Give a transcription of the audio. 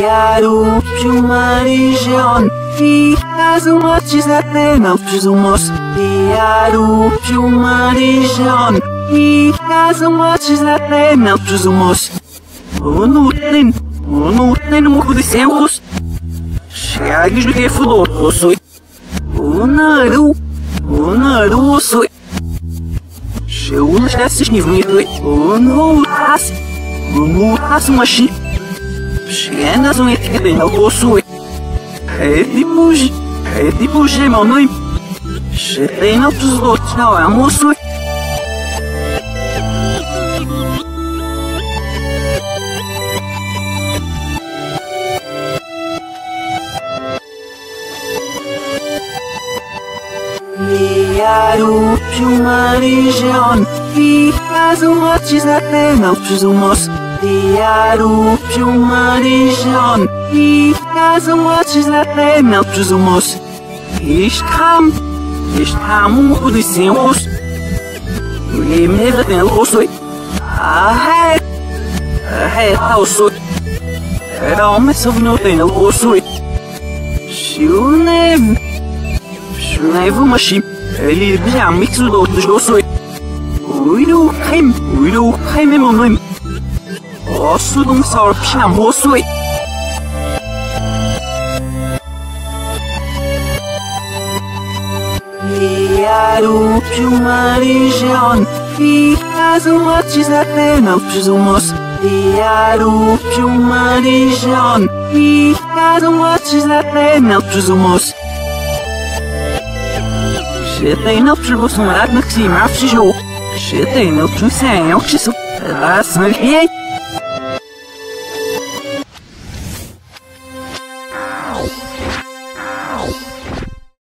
Diário de uma região. E as uma desatena Fiz um moço Diário de uma região. E as uma desatena Fiz um moço O Nutren O Nutren O fudor O soi O soi Pequenas um etiqueta não possui. É de bugi. É de bugi, nome. Chetei não outros, não é moço. Uma região E faz uma desatena Não presumo-se Diário de uma região E faz uma desatena Não presumo-se Estamos Estamos Odissemos E me vedem o soi Ah, é É, tá o soi Era uma souvenir tem o soi Shuneve É Osso de um região E faz uma desatena Presumos Diário de uma região E faz uma desatena Presumos Chetei não presumos um rad na cima Fijou Chetei